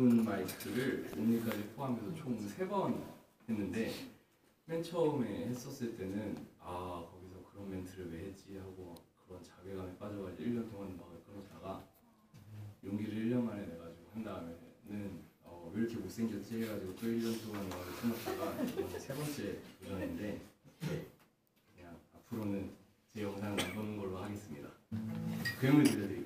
오픈 마이크를 오늘까지 포함해서 총 세 번 했는데 맨 처음에 했었을 때는 아 거기서 그런 멘트를 왜 했지 하고 그런 자괴감에 빠져가지고 1년 동안 음악을 끊었다가 용기를 1년 만에 내가지고 한 다음에는 어, 왜 이렇게 못생겼지 해가지고 또 1년 동안 음악을 끊었다가 이번에 세 번째 도전인데 네, 그냥 앞으로는 제 영상을 안 보는 걸로 하겠습니다. 괴물 들려드릴게요.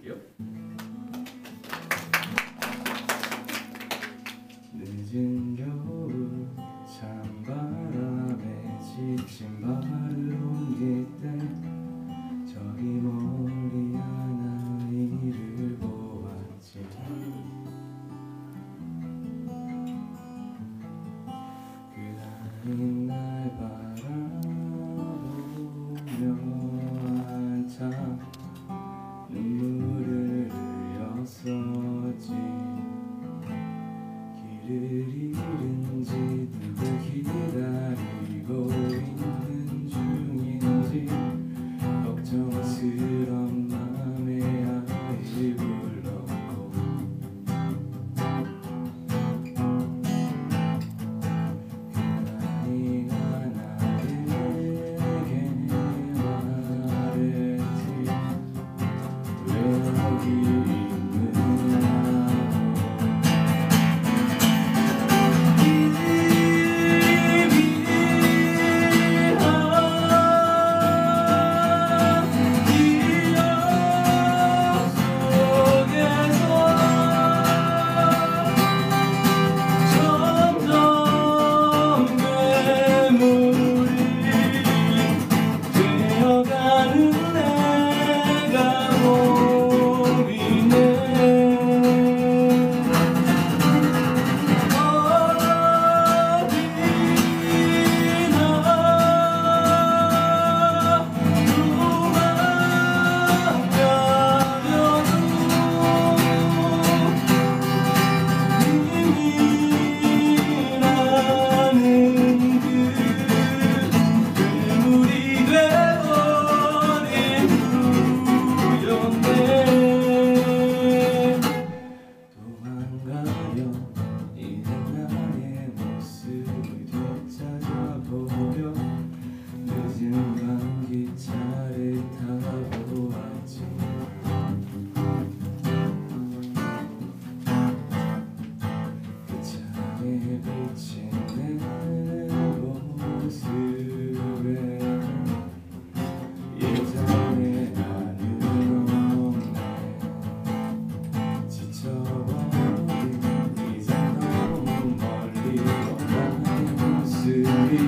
맨날 바라보며 앉아 눈물을 흘렸었지. 길을 잃은지 누구 기다리고 있는 중인지 걱정스러워.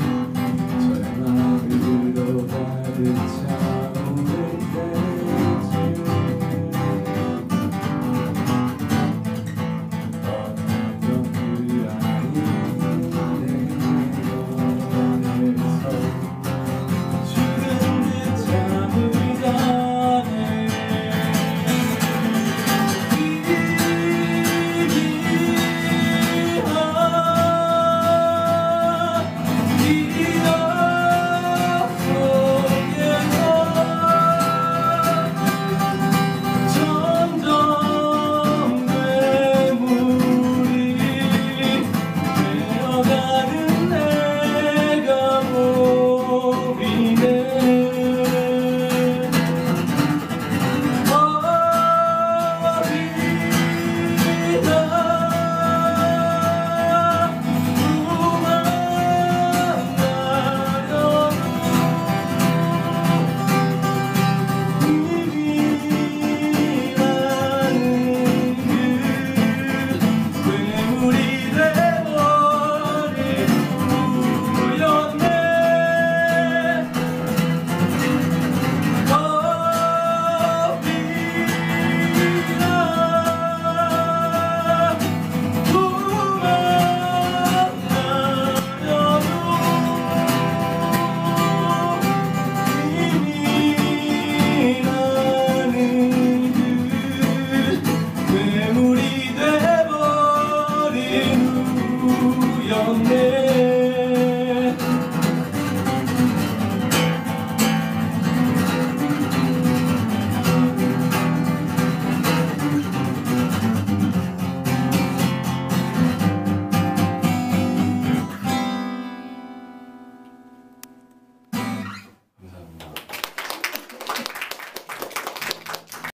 Turn my window wide